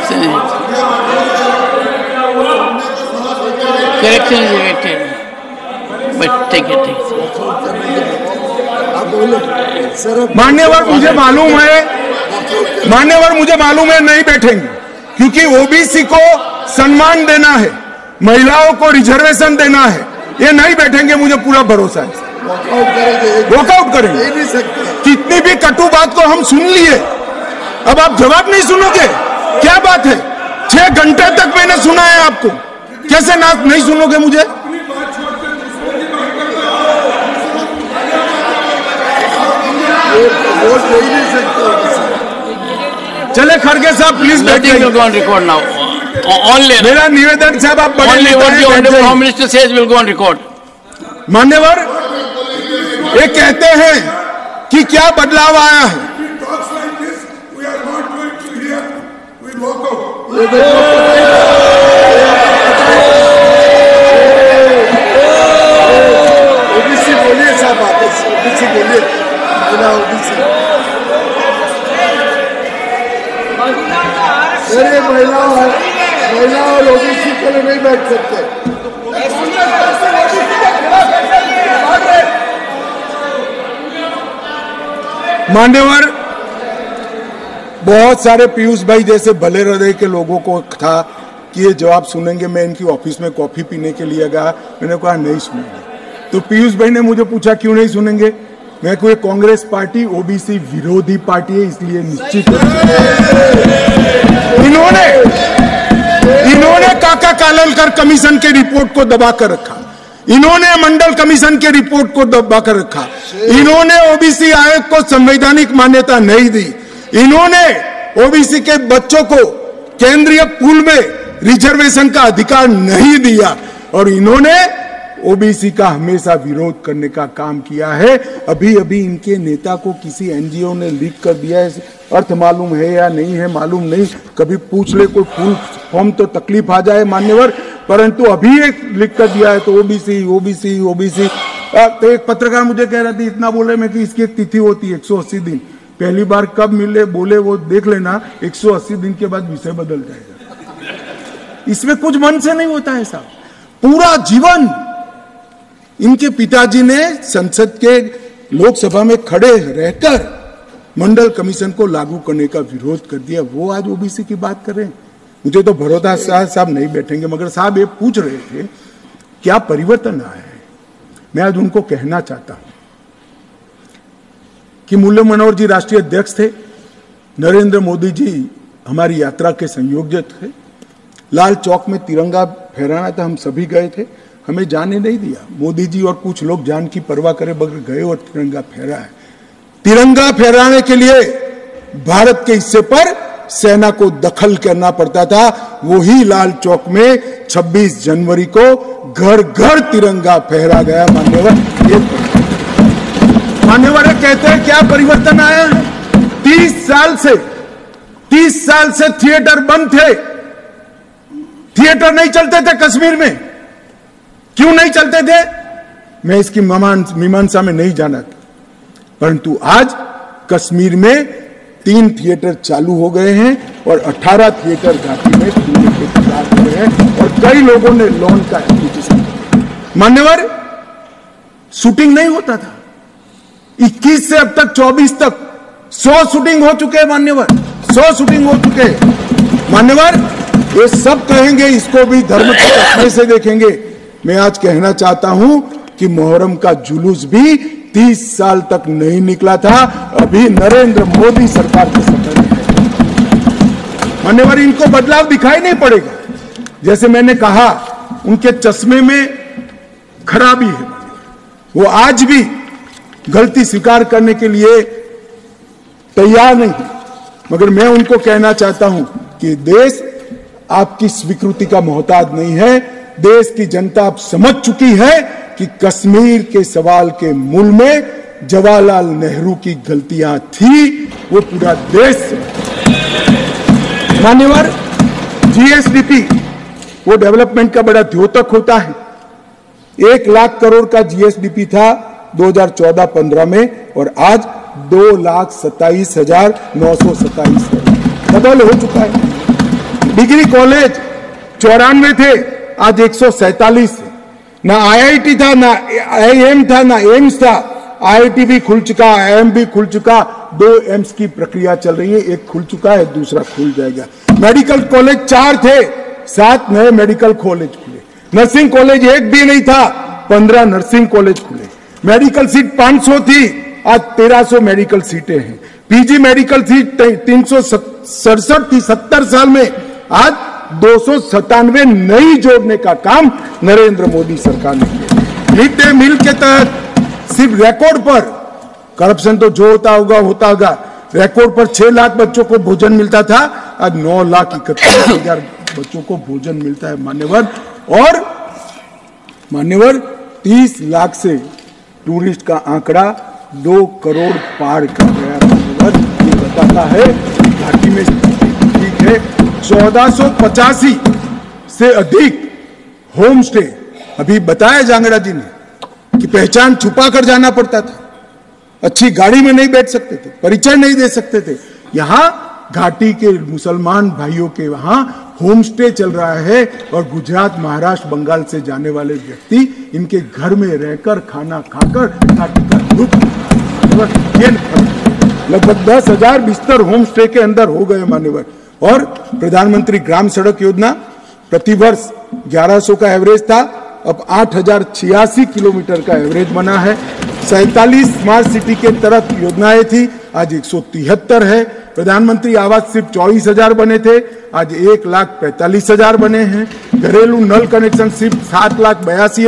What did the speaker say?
correction. Is correction is elected. But take it, मान्यवर मुझे मालूम है मान्यवर मुझे मालूम है नहीं बैठेंगे क्योंकि ओबीसी को सम्मान देना है महिलाओं को रिजर्वेशन देना है ये नहीं बैठेंगे मुझे पूरा भरोसा है। वॉकआउट करेंगे। कितनी भी कटु बात को हम सुन लिए अब आप जवाब नहीं सुनोगे? क्या बात है? छह घंटे तक मैंने सुना है आपको। कैसे ना नहीं सुनोगे मुझे? चले खड़गे साहब प्लीज़ now. O- Only, मेरा निवेदन साहब आप बड़े only नेता what the honorable Home Minister says will go on record. मान्यवर ये कहते हैं कि क्या बदलाव आया है? ओबीसी के लिए नहीं बैठ सकते मान्यवर बहुत सारे पीयूष भाई जैसे भले हृदय के लोगों को था कि ये जवाब सुनेंगे, मैं इनकी ऑफ़िस में कॉफ़ी पीने के लिए गया। मैंने कहा, नहीं सुनेंगे। तो पीयूष भाई ने मुझे पूछा, क्यों नहीं सुनेंगे? मैं कोई कांग्रेस पार्टी ओबीसी विरोधी पार्टी है, इसलिए निश्चित इन्होंने इन्होंने काका काललकर कमीशन के रिपोर्ट को दबा कर रखा। इन्होंने मंडल कमीशन के रिपोर्ट को दबा कर रखा। इन्होंने ओबीसी आयोग को संवैधानिक मान्यता नहीं दी। इन्होंने ओबीसी के बच्चों को केंद्रीय पूल में रिजर्वेशन का अधिकार नहीं दिया और इन्होंने ओबीसी का हमेशा विरोध करने का काम किया है। अभी अभी इनके नेता को किसी एनजीओ ने लीक कर दिया है। अर्थ मालूम है या नहीं है, मालूम नहीं। कभी पूछ ले, कोई फूल फॉर्म तो तकलीफ़ आ जाए मान्यवर, परंतु अभी एक लिख कर दिया है तो ओबीसी ओबीसी ओबीसी। तो एक पत्रकार मुझे कह रहा था, इतना बोले मैं कि इसकी एक तिथि होती है 180 दिन। पहली बार कब मिले, बोले, वो देख लेना 180 दिन के बाद विषय बदल जाएगा। इसमें कुछ मन से नहीं होता है साहब। पूरा जीवन इनके पिताजी ने संसद के लोकसभा में खड़े रहकर मंडल कमीशन को लागू करने का विरोध कर दिया। वो आज ओबीसी की बात कर रहे हैं। मुझे तो भरोसा साहब नहीं बैठेंगे, मगर साहब ये पूछ रहे थे, क्या परिवर्तन आया है? मैं आज उनको कहना चाहता हूँ। कि मुरली मनोहर जी राष्ट्रीय अध्यक्ष थे। नरेंद्र मोदी जी हमारी यात्रा के संयोजक थे। लाल चौक में तिरंगा फहराना था, हम सभी गए थे। हमें जाने नहीं दिया। मोदी जी और कुछ लोग जान की परवाह करे बगैर गए और तिरंगा फहरा है। तिरंगा फहराने के लिए भारत के हिस्से पर सेना को दखल करना पड़ता था। वही लाल चौक में 26 जनवरी को घर घर तिरंगा फहरा गया, मान्यवर। मान्यवर कहते हैं क्या परिवर्तन आया? है तीस साल से, तीस साल से थिएटर बंद थे। थिएटर नहीं चलते थे कश्मीर में। क्यों नहीं चलते थे? मैं इसकी मीमांसा में नहीं जाना। परंतु आज कश्मीर में तीन थिएटर चालू हो गए हैं और 18 थिएटर घाटी में खुलने के तैयार हो गए हैं और कई लोगों ने लोन का एप्लीकेशन मान्यवर, शूटिंग नहीं होता था। 21 से अब तक 24 तक 100 शूटिंग हो चुके हैं मान्यवर 100 शूटिंग हो चुके हैं। मान्यवर, ये सब कहेंगे, इसको भी धर्म के चश्मे से देखेंगे। मैं आज कहना चाहता हूँ कि मोहर्रम का जुलूस भी 30 साल तक नहीं निकला था, अभी नरेंद्र मोदी सरकार के समय मान्यवर, इनको बदलाव दिखाई नहीं पड़ेगा। जैसे मैंने कहा, उनके चश्मे में खराबी है। वो आज भी गलती स्वीकार करने के लिए तैयार नहीं। मगर मैं उनको कहना चाहता हूँ कि देश आपकी स्वीकृति का मोहताज नहीं है। देश की जनता अब समझ चुकी है कि कश्मीर के सवाल के मूल में जवाहरलाल नेहरू की गलतियाँ थी, वो पूरा देश मान्यवर, जीएसडीपी, वो डेवलपमेंट का बड़ा द्योतक होता है। एक लाख करोड़ का जीएसडीपी था 2014-15 में और आज दो लाख सत्ताईस हज़ार नौ सौ सत्ताईस डबल हो चुका है। डिग्री कॉलेज चौरानवे थे, आज एक सौ है। ना आईआईटी था, ना आईएम था, ना एम्स था। आईआईटी भी खुल चुका आईएम भी खुल चुका। दो एम्स की प्रक्रिया चल रही है, एक खुल चुका है, दूसरा खुल जाएगा। मेडिकल कॉलेज चार थे, सात नए मेडिकल कॉलेज खुले। नर्सिंग कॉलेज एक भी नहीं था, पंद्रह नर्सिंग कॉलेज खुले। मेडिकल सीट 500 थी। आज 1300 मेडिकल सीटें हैं। पीजी मेडिकल सीट तीन सड़सठ थी सत्तर साल में। आज दो नई जोड़ने का काम नरेंद्र मोदी सरकार ने किया। मिड डे मील के तहत सिर्फ़ रिकॉर्ड पर करप्शन तो जो होता होगा होता होगा। रिकॉर्ड पर छह लाख बच्चों को भोजन मिलता था। आज नौ लाख इकतीस हज़ार बच्चों को भोजन मिलता है मान्यवर। और मान्यवर तीस लाख से टूरिस्ट का आंकड़ा दो करोड़ पार कर गया मान्यवर ये बताता है, घाटी में ठीक है, चौदह से अधिक होम स्टे अभी बताया जांगड़ा जी ने कि पहचान छुपा कर जाना पड़ता था। अच्छी गाड़ी में नहीं बैठ सकते थे, परिचय नहीं दे सकते थे। यहाँ घाटी के मुसलमान भाइयों के वहाँ होम स्टे चल रहा है और गुजरात, महाराष्ट्र, बंगाल से जाने वाले व्यक्ति इनके घर में रहकर खाना खाकर लगभग दस हज़ार बिस्तर होम स्टे के अंदर हो गए मान्यवर और प्रधानमंत्री ग्राम सड़क योजना प्रतिवर्ष 1100 का एवरेज था, अब आठ हज़ार छियासी किलोमीटर का एवरेज बना है। सैतालीस स्मार्ट सिटी के तरफ़ योजनाएँ थी, आज एक सौ तिहत्तर है। प्रधानमंत्री आवास सिर्फ़ चौबीस हज़ार बने थे, आज एक लाख पैंतालीस हज़ार बने हैं। घरेलू नल कनेक्शन सिर्फ़ सात लाख बयासी